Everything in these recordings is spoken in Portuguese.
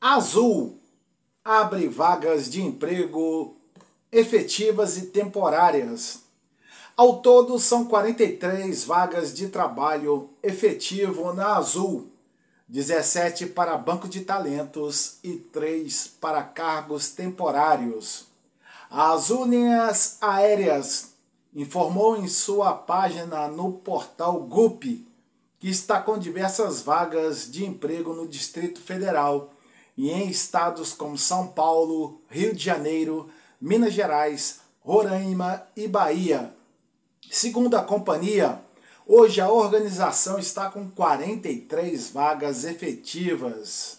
Azul abre vagas de emprego efetivas e temporárias. Ao todo, são 43 vagas de trabalho efetivo na Azul, 17 para banco de talentos e 3 para cargos temporários. A Azul Linhas Aéreas informou em sua página no portal GUP que está com diversas vagas de emprego no Distrito Federal e em estados como São Paulo, Rio de Janeiro, Minas Gerais, Roraima e Bahia. Segundo a companhia, hoje a organização está com 43 vagas efetivas.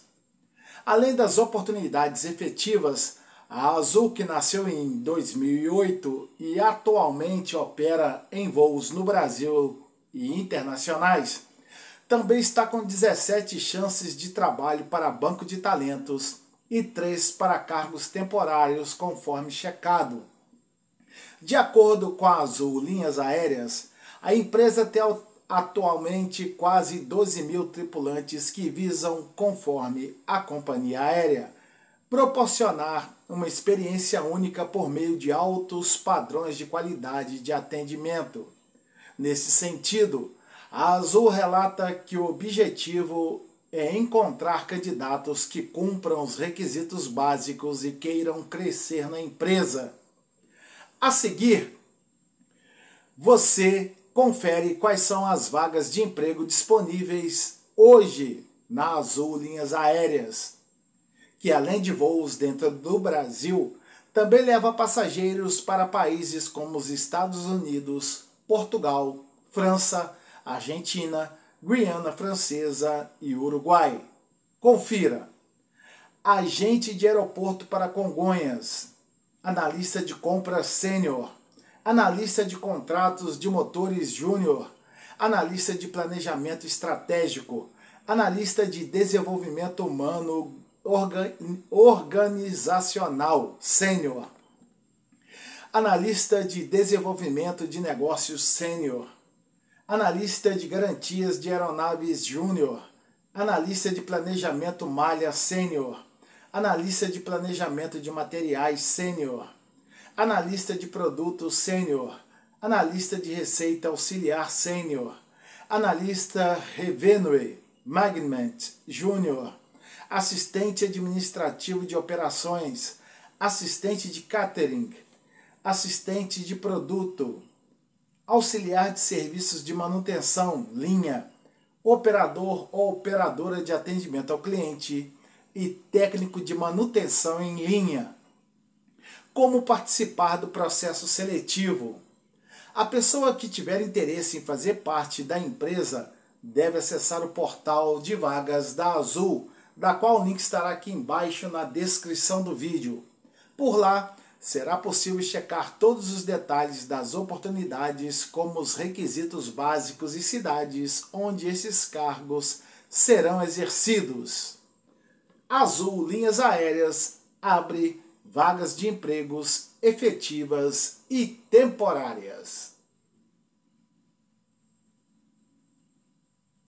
Além das oportunidades efetivas, a Azul, que nasceu em 2008 e atualmente opera em voos no Brasil e internacionais, também está com 17 chances de trabalho para banco de talentos e 3 para cargos temporários, conforme checado. De acordo com a Azul Linhas Aéreas, a empresa tem atualmente quase 12 mil tripulantes que visam, conforme a companhia aérea, proporcionar uma experiência única por meio de altos padrões de qualidade de atendimento. Nesse sentido, a Azul relata que o objetivo é encontrar candidatos que cumpram os requisitos básicos e queiram crescer na empresa. A seguir, você confere quais são as vagas de emprego disponíveis hoje na Azul Linhas Aéreas, que além de voos dentro do Brasil, também leva passageiros para países como os Estados Unidos, Portugal, França, Argentina, Guiana Francesa e Uruguai. Confira. Agente de aeroporto para Congonhas, analista de compras sênior, analista de contratos de motores júnior, analista de planejamento estratégico, analista de desenvolvimento humano organizacional sênior, analista de desenvolvimento de negócios sênior analista de garantias de aeronaves júnior, analista de planejamento malha sênior, analista de planejamento de materiais sênior, analista de produtos sênior, analista de receita auxiliar sênior, analista revenue management júnior, assistente administrativo de operações, assistente de catering, assistente de produto, auxiliar de serviços de manutenção, linha, operador ou operadora de atendimento ao cliente e técnico de manutenção em linha. Como participar do processo seletivo? A pessoa que tiver interesse em fazer parte da empresa deve acessar o portal de vagas da Azul, da qual o link estará aqui embaixo na descrição do vídeo. Por lá, será possível checar todos os detalhes das oportunidades, como os requisitos básicos e cidades onde esses cargos serão exercidos. Azul Linhas Aéreas abre vagas de empregos efetivas e temporárias.